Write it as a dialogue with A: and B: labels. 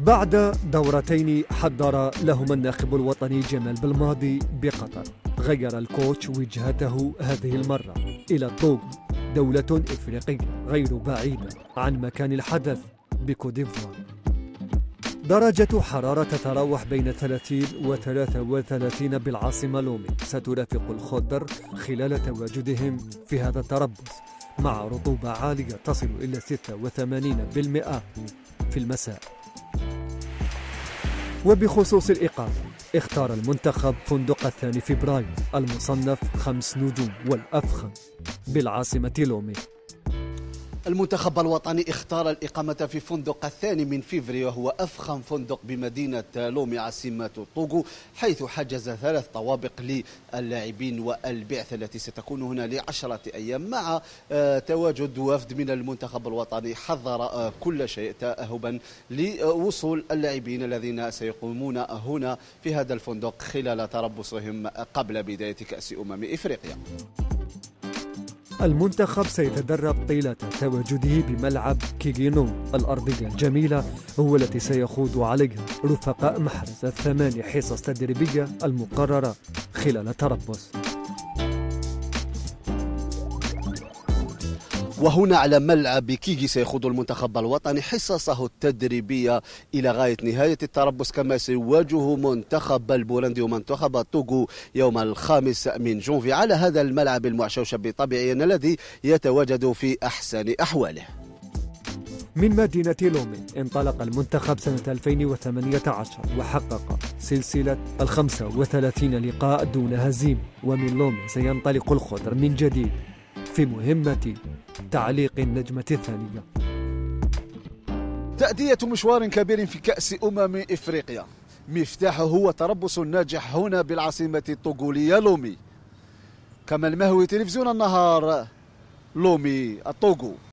A: بعد دورتين حضر لهما الناخب الوطني جمال بالماضي بقطر. غير الكوتش وجهته هذه المرة. إلى الطوق دولة إفريقية غير بعيدة عن مكان الحدث بكوديفوار درجة حرارة تتراوح بين 30 و 33 بالعاصمة لومي. سترافق الخضر خلال تواجدهم في هذا التربص. مع رطوبة عالية تصل إلى 86% في المساء. وبخصوص الإقامة اختار المنتخب فندق الثاني فبراير المصنف خمس نجوم والأفخم بالعاصمة لومي.
B: المنتخب الوطني اختار الإقامة في فندق الثاني من فيفري وهو أفخم فندق بمدينة لومي عاصمة طوغو حيث حجز ثلاث طوابق للاعبين والبعثة التي ستكون هنا لعشرة أيام. مع آه، تواجد وفد من المنتخب الوطني حضر آه، كل شيء تأهبا لوصول اللاعبين الذين سيقومون هنا في هذا الفندق خلال تربصهم قبل بداية كأس أمم إفريقيا.
A: المنتخب سيتدرب طيلة تواجده بملعب كيجينو الأرضية الجميلة هو التي سيخوض عليها رفقاء محرز الثماني حصص تدريبية المقررة خلال تربص
B: وهنا على ملعب كيجي سيخوض المنتخب الوطني حصصه التدريبية إلى غاية نهاية التربص كما سيواجه منتخب البولندي ومنتخب التوغو يوم الخامس من جونفي على هذا الملعب المعشوش بطبيعيا الذي يتواجد في أحسن أحواله.
A: من مدينة لومي انطلق المنتخب سنة 2018 وحقق سلسلة ال 35 لقاء دون هزيمة ومن لومي سينطلق الخضر من جديد. في مهمة تعليق النجمة الثانية.
B: تأدية مشوار كبير في كأس أمم إفريقيا. مفتاحه هو تربص الناجح هنا بالعاصمة الطوغولية لومي. كما المهوي تلفزيون النهار لومي الطوغو.